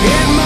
It